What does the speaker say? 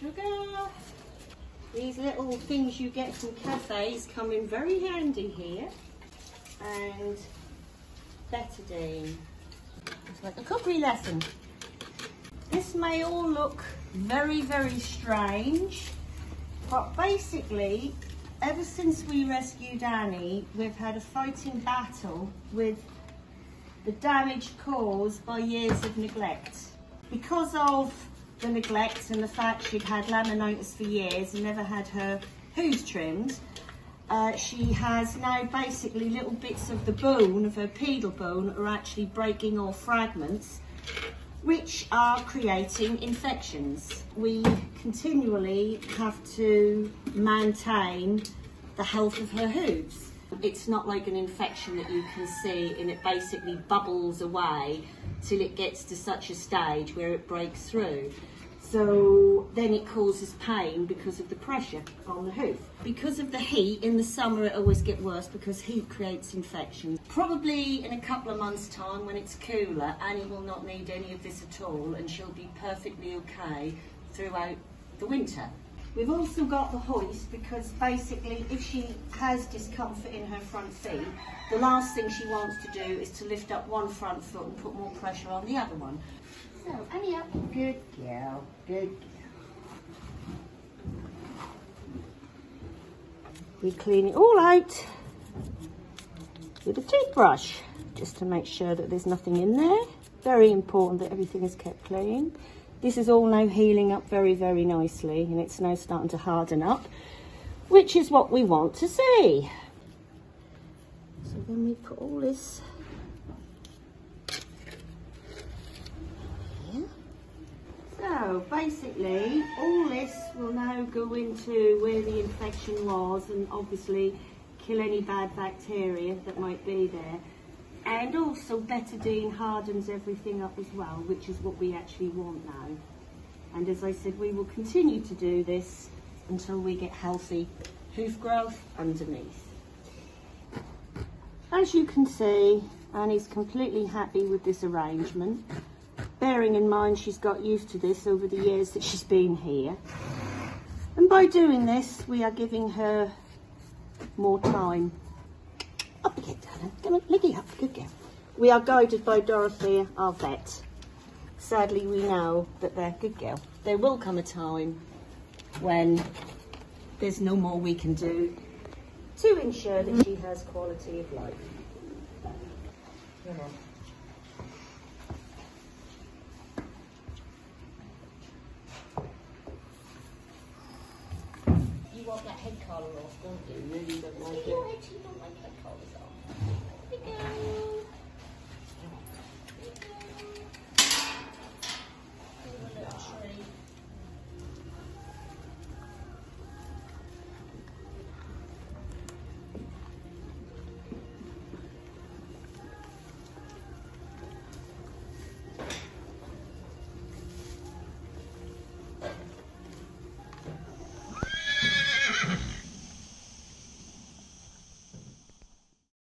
sugar. These little things you get from cafes come in very handy here. And betadine. It's like a cookery lesson. This may all look very, very strange, but basically, ever since we rescued Annie, we've had a fighting battle with the damage caused by years of neglect. Because of the neglect and the fact she'd had laminitis for years and never had her hooves trimmed, uh, she has now basically little bits of the bone, of her pedal bone, are actually breaking off fragments, which are creating infections. We continually have to maintain the health of her hooves. It's not like an infection that you can see and it basically bubbles away till it gets to such a stage where it breaks through. So then it causes pain because of the pressure on the hoof. Because of the heat, in the summer it always gets worse because heat creates infections. Probably in a couple of months' time when it's cooler, Annie will not need any of this at all and she'll be perfectly okay throughout the winter. We've also got the hoist because basically if she has discomfort in her front feet, the last thing she wants to do is to lift up one front foot and put more pressure on the other one. So, Annie up. Good girl, good girl. We clean it all out with a toothbrush just to make sure that there's nothing in there. Very important that everything is kept clean. This is all now healing up very, very nicely and it's now starting to harden up, which is what we want to see. So then we put all this here. So basically all this will now go into where the infection was and obviously kill any bad bacteria that might be there. And also betadine hardens everything up as well, which is what we actually want now. And as I said, we will continue to do this until we get healthy hoof growth underneath. As you can see, Annie's completely happy with this arrangement. Bearing in mind she's got used to this over the years that she's been here. And by doing this, we are giving her more time up. Come on, licky up. Good girl. We are guided by Dorothea, our vet. Sadly, we know that they're good girl. There will come a time when there's no more we can do to ensure that she has quality of life. Come on. You want that head collar off, don't you? You really don't like it. You actually don't like head collars off. Here we go.